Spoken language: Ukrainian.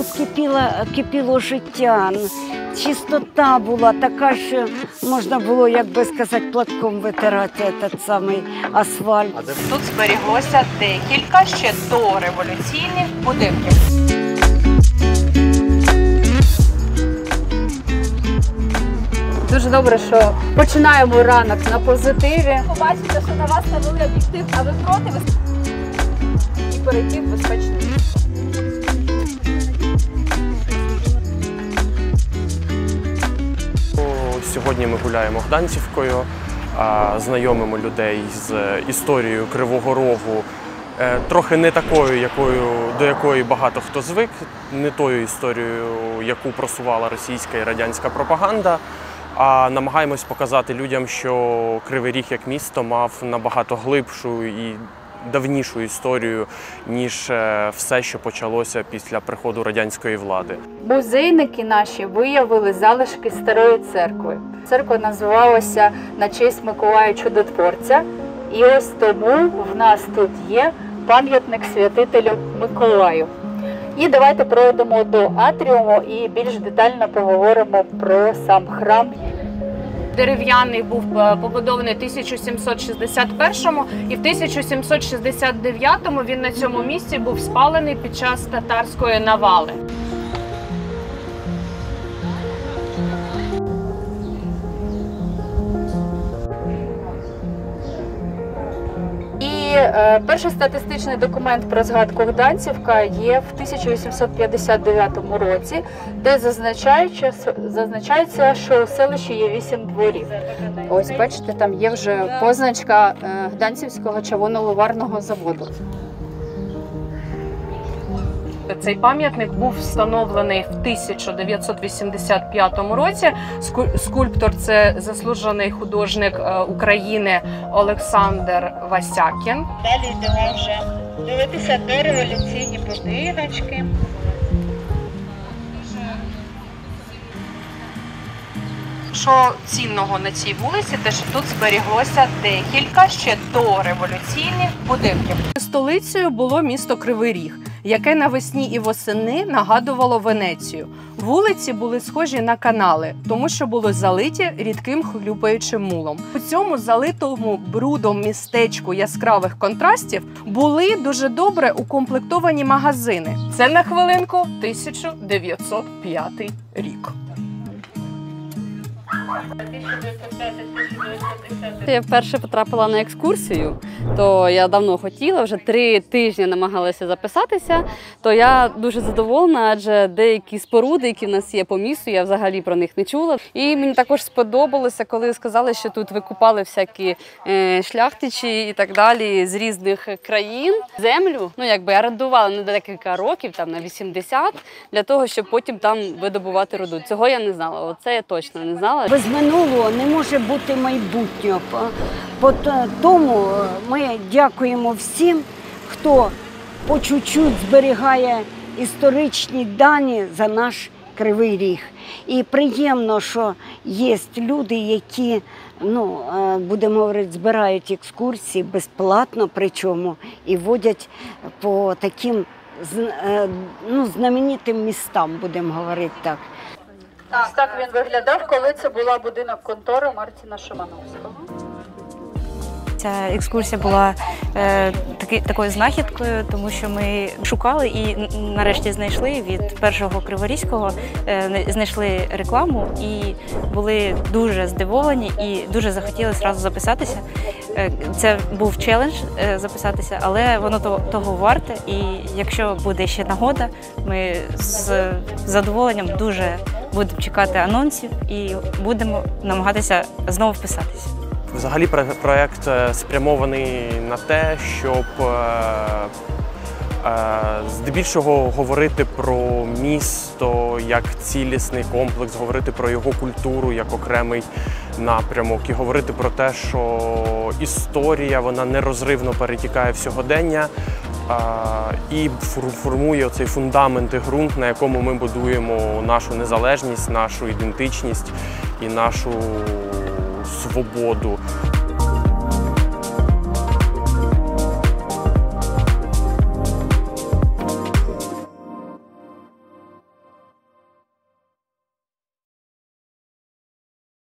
тут кипіла, кипіло життя. Чистота була така, що можна було, як би сказати, платком витирати цей самий асфальт. Тут зберіглося декілька ще дореволюційних будинків. Дуже добре, що починаємо ранок на позитиві. Побачите, що на вас навели об'єктив, а ви проти ви і перейти в безпечне Сьогодні ми гуляємо Гданцівкою, знайомимо людей з історією Кривого Рогу. е, Трохи не такою, якою, до якої багато хто звик, не тою історією, яку просувала російська і радянська пропаганда. А намагаємось показати людям, що Кривий Ріг як місто мав набагато глибшу і давнішу історію, ніж е, все, що почалося після приходу радянської влади. Музейники наші виявили залишки старої церкви. Церква називалася на честь Миколая Чудотворця. І ось тому в нас тут є пам'ятник святителю Миколаю. І давайте пройдемо до атріуму і більш детально поговоримо про сам храм. Дерев'яний був е, побудований 1761-му, і в 1769 він на цьому місці був спалений під час татарської навали. Перший статистичний документ про згадку Гданцівка є в 1859 році, де зазначається, що у селищі є вісім дворів. Ось бачите, там є вже позначка е, Гданцівського чавунно-ливарного заводу. Цей пам'ятник був встановлений в 1985 році. Ску- Скульптор це заслужений художник е, України Олександр Васякін. Далі йдемо вже дивитися дореволюційні будиночки. Що цінного на цій вулиці, те, що тут зберіглося декілька ще дореволюційних будинків. Столицею було місто Кривий Ріг, яке навесні і восени нагадувало Венецію. Вулиці були схожі на канали, тому що були залиті рідким хлюпаючим мулом. У цьому залитому брудом містечку яскравих контрастів були дуже добре укомплектовані магазини. Це на хвилинку 1905 рік. Я вперше потрапила на екскурсію, то я давно хотіла, вже три тижні намагалася записатися. То я дуже задоволена, адже деякі споруди, які в нас є по місту, я взагалі про них не чула. І мені також сподобалося, коли сказали, що тут викупали всякі е, шляхтичі і так далі з різних країн. Землю ну якби орендували на декілька років, там на 80, для того, щоб потім там видобувати руду. Цього я не знала. Оце я точно не знала. Без минулого не може бути майбутнього. Тому е, ми дякуємо всім, хто по чуть-чуть зберігає історичні дані за наш кривий ріг. І приємно, що є люди, які, ну, е, будемо говорити, збирають екскурсії безплатно, причому і водять по таким е, ну, знаменитим містам, будемо говорити так. Ось так він виглядав, коли це була будинок контори Мартіна Шимановського. Ця екскурсія була е, таки, такою знахідкою, тому що ми шукали і нарешті знайшли від першого Криворізького, е, знайшли рекламу і були дуже здивовані і дуже захотіли зразу записатися. Е, це був челендж е, записатися, але воно того, того варте. І якщо буде ще нагода, ми з задоволенням дуже будемо чекати анонсів і будемо намагатися знову вписатися. Взагалі про- проект е, спрямований на те, щоб е, е, здебільшого говорити про місто як цілісний комплекс, говорити про його культуру як окремий напрямок і говорити про те, що історія вона нерозривно перетікає в сьогодення і фор- формує цей фундамент і ґрунт, на якому ми будуємо нашу незалежність, нашу ідентичність і нашу свободу.